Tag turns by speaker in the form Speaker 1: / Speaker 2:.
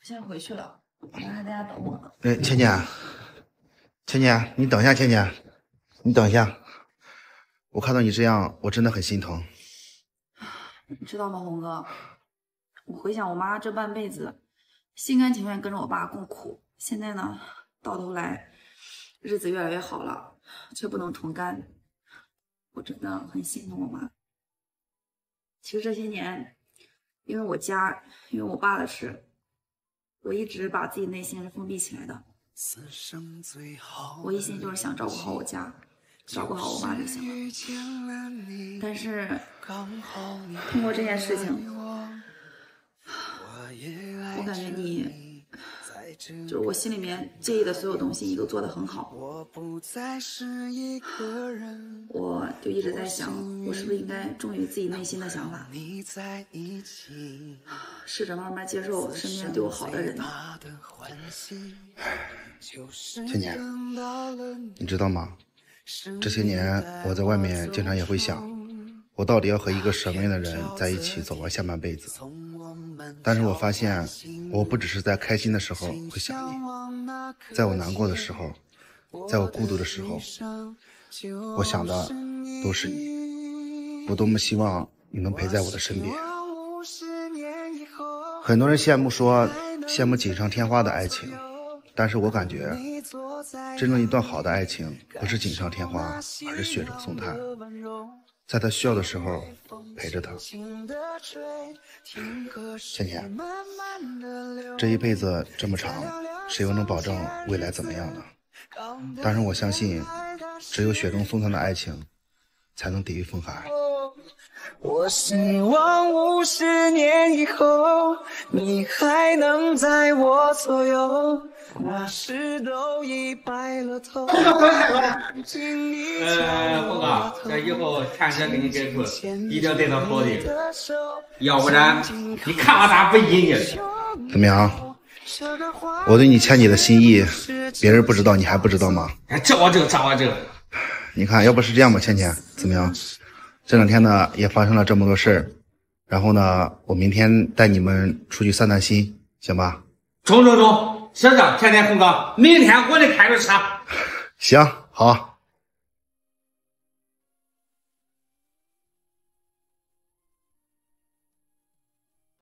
Speaker 1: 我现在回去了，妈还在家等我呢。
Speaker 2: 哎，倩倩，倩倩，你等一下，倩倩，你等一下。我看到你这样，我真的很心疼。
Speaker 1: 你知道吗，红哥？我回想我妈这半辈子，心甘情愿跟着我爸共苦，现在呢，到头来日子越来越好了，却不能同甘，我真的很心疼我妈。其实这些年，因为我家，因为我爸的事，我一直把自己内心是封闭起来的。我一心就是想照顾好我家，照顾好我妈就行了。但是通过这件事情，我感觉你，就是我心里面介意的所有东西，你都做得很好。我就一直在想，我是不是应该忠于自己内心的想法，试着慢慢接受身边对我好的人呢？
Speaker 2: 倩倩，你知道吗？这些年我在外面经常也会想，我到底要和一个什么样的人在一起走完下半辈子？但是我发现，我不只是在开心的时候会想你，在我难过的时候，在我孤独的时候，我想的都是你。我多么希望你能陪在我的身边。很多人羡慕说羡慕锦上添花的爱情。但是我感觉，真正一段好的爱情，不是锦上添花，而是雪中送炭，在他需要的时候陪着他。倩倩，这一辈子这么长，谁又能保证未来怎么样呢？但是我相信，只有雪中送炭的爱情，才能抵御风寒。我希望五十年以后，你还能在我左右。那时都已白了头。呃，
Speaker 3: 红哥，这以后钱钱给你给出，一定要得到好的，要不然你看我咋不依你？
Speaker 2: 怎么样？我对你欠你的心意，别人不知道，你还不知道吗？
Speaker 3: 这我知，这我知。
Speaker 2: 你看，要不是这样吧，倩倩，怎么样？这两天呢，也发生了这么多事儿，然后呢，我明天带你们出去散散心，行吧？
Speaker 3: 中中中。行行，天天红哥，明天我得开着车。
Speaker 2: 行好。